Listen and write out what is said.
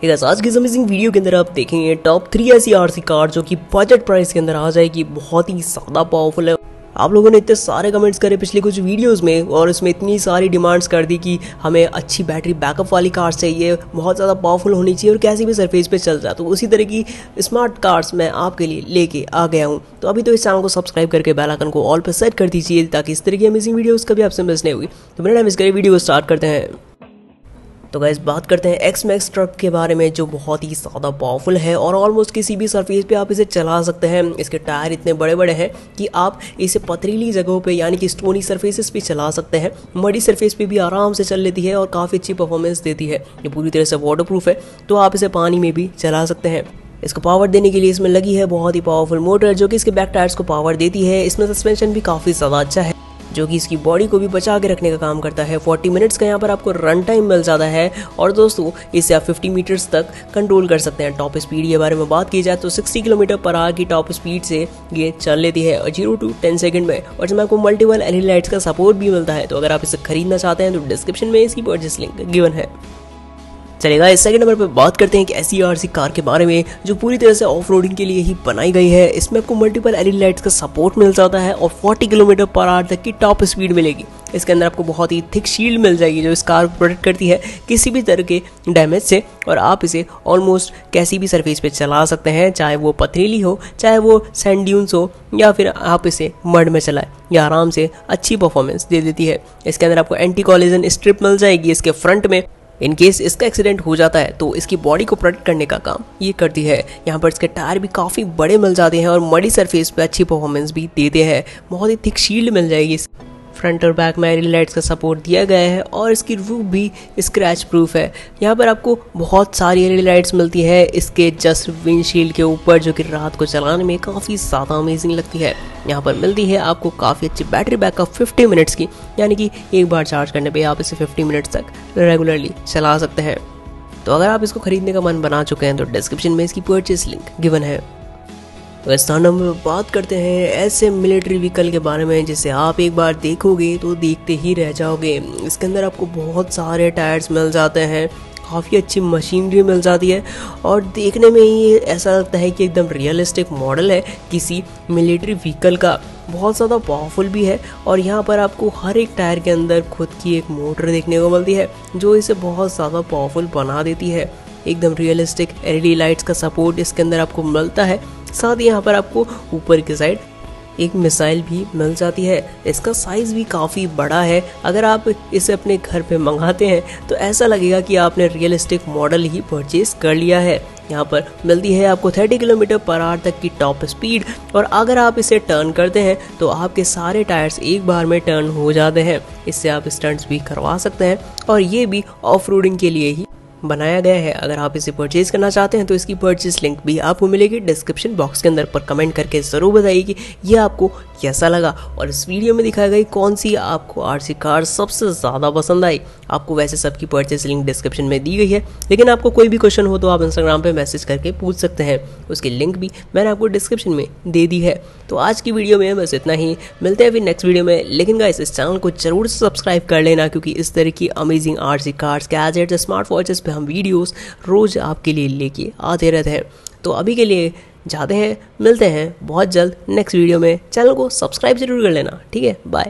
आज की amazing video के अंदर आप देखेंगे टॉप थ्री ऐसी आरसी कार जो कि बजट प्राइस के अंदर आ जाएगी, बहुत ही ज़्यादा पावरफुल है। आप लोगों ने इतने सारे कमेंट्स करे पिछले कुछ वीडियोस में और उसमें इतनी सारी डिमांड्स कर दी कि हमें अच्छी बैटरी बैकअप वाली कार चाहिए, बहुत ज़्यादा पावरफुल होनी चाहिए और कैसी भी सरफेस पे चल जाए तो उसी तरह की स्मार्ट कार्स मैं आपके लिए लेके आ गया हूँ। तो अभी तो इस चैनल को सब्सक्राइब करके बेल आइकन को ऑल पर सेट कर दीजिए ताकि इस तरह की अमेजिंग वीडियोज़ कभी आपसे मिस नहीं हुई तो मेरा नाम इस करिए वीडियो स्टार्ट करते हैं। तो गैस बात करते हैं एक्स मैक्स ट्रक के बारे में, जो बहुत ही ज़्यादा पावरफुल है और ऑलमोस्ट किसी भी सरफेस पे आप इसे चला सकते हैं। इसके टायर इतने बड़े बड़े हैं कि आप इसे पथरीली जगहों पे, यानी कि स्टोनी सरफेसेस पे चला सकते हैं। मडी सरफेस पे भी आराम से चल लेती है और काफ़ी अच्छी परफॉर्मेंस देती है। ये पूरी तरह से वाटर है तो आप इसे पानी में भी चला सकते हैं। इसको पावर देने के लिए इसमें लगी है बहुत ही पावरफुल मोटर जो कि इसके बैक टायर्स को पावर देती है। इसमें सस्पेंशन भी काफ़ी ज़्यादा अच्छा है। जो कि इसकी बॉडी को भी बचा के रखने का काम करता है। 40 मिनट्स का यहाँ पर आपको रन टाइम मिल जाता है। और दोस्तों, इसे आप 50 मीटर्स तक कंट्रोल कर सकते हैं। टॉप स्पीड के बारे में बात की जाए तो 60 किलोमीटर पर आवर की टॉप स्पीड से ये चल लेती है ज़ीरो टू टेन सेकेंड में। और इसमें आपको मल्टीपल एल लाइट्स का सपोर्ट भी मिलता है। तो अगर आप इसे खरीदना चाहते हैं तो डिस्क्रिप्शन में इसकी परचेस लिंक गिवन है। चलेगा इस सेकंड नंबर पर बात करते हैं कि ऐसी आर कार के बारे में जो पूरी तरह से ऑफ़ के लिए ही बनाई गई है। इसमें आपको मल्टीपल एल लाइट्स का सपोर्ट मिल जाता है और 40 किलोमीटर पर आवर तक की टॉप स्पीड मिलेगी। इसके अंदर आपको बहुत ही थिक शील्ड मिल जाएगी जो इस कार को प्रोटेक्ट करती है किसी भी तरह के डैमेज से और आप इसे ऑलमोस्ट कैसी भी सरफेस पे चला सकते हैं, चाहे वो पथरीली हो, चाहे वो सैंड हो, या फिर आप इसे मड में चलाएँ। या आराम से अच्छी परफॉर्मेंस दे देती है। इसके अंदर आपको एंटी कॉलिजन स्ट्रिप मिल जाएगी इसके फ्रंट में। इन केस इसका एक्सीडेंट हो जाता है तो इसकी बॉडी को प्रोटेक्ट करने का काम ये करती है। यहाँ पर इसके टायर भी काफ़ी बड़े मिल जाते हैं और मडी सरफेस पे अच्छी परफॉर्मेंस भी देते हैं। बहुत ही थिक शील्ड मिल जाएगी फ्रंट और बैक में लाइट्स का सपोर्ट दिया गया है और इसकी रूफ भी स्क्रैच प्रूफ है। यहाँ पर आपको बहुत सारी एल लाइट्स मिलती है। इसके जस्ट विंडशील्ड के ऊपर जो कि रात को चलाने में काफ़ी ज़्यादा अमेजिंग लगती है। यहाँ पर मिलती है आपको काफ़ी अच्छी बैटरी बैकअप 50 मिनट्स की। यानी कि एक बार चार्ज करने पे आप इसे 50 मिनट्स तक रेगुलरली चला सकते हैं। तो अगर आप इसको खरीदने का मन बना चुके हैं तो डिस्क्रिप्शन में इसकी परचेस लिंक गिवन है। स्थान नंबर बात करते हैं ऐसे मिलिट्री व्हीकल के बारे में, जिसे आप एक बार देखोगे तो देखते ही रह जाओगे। इसके अंदर आपको बहुत सारे टायर्स मिल जाते हैं, काफ़ी अच्छी मशीनरी मिल जाती है और देखने में ही ऐसा लगता है कि एकदम रियलिस्टिक मॉडल है किसी मिलिट्री व्हीकल का। बहुत ज़्यादा पावरफुल भी है और यहाँ पर आपको हर एक टायर के अंदर खुद की एक मोटर देखने को मिलती है, जो इसे बहुत ज़्यादा पावरफुल बना देती है। एकदम रियलिस्टिक एलईडी लाइट्स का सपोर्ट इसके अंदर आपको मिलता है। साथ ही यहाँ पर आपको ऊपर की साइड एक मिसाइल भी मिल जाती है। इसका साइज़ भी काफ़ी बड़ा है। अगर आप इसे अपने घर पे मंगाते हैं तो ऐसा लगेगा कि आपने रियलिस्टिक मॉडल ही परचेज कर लिया है। यहाँ पर मिलती है आपको 30 किलोमीटर पर आवर तक की टॉप स्पीड और अगर आप इसे टर्न करते हैं तो आपके सारे टायर्स एक बार में टर्न हो जाते हैं। इससे आप स्टंट्स भी करवा सकते हैं। और ये भी ऑफ़ के लिए ही बनाया गया है। अगर आप इसे परचेज करना चाहते हैं तो इसकी परचेज लिंक भी आपको मिलेगी। डिस्क्रिप्शन बॉक्स के अंदर पर कमेंट करके ज़रूर बताइए कि यह आपको कैसा लगा? और इस वीडियो में दिखाई गई कौन सी आपको आर सी कार सबसे ज़्यादा पसंद आई? आपको वैसे सबकी परचेज लिंक डिस्क्रिप्शन में दी गई है। लेकिन आपको कोई भी क्वेश्चन हो तो आप इंस्टाग्राम पर मैसेज करके पूछ सकते हैं। उसकी लिंक भी मैंने आपको डिस्क्रिप्शन में दे दी है। तो आज की वीडियो में बस इतना ही। मिलते हैं फिर नेक्स्ट वीडियो में। लेकिन गाइस इस चैनल को ज़रूर सब्सक्राइब कर लेना, क्योंकि इस तरह की amazing R C cars gadgets smart watches पर हम वीडियोज़ रोज़ आपके लिए लेके आते रहते हैं। तो अभी के लिए जाते हैं, मिलते हैं बहुत जल्द नेक्स्ट वीडियो में। चैनल को सब्सक्राइब ज़रूर कर लेना, ठीक है? बाय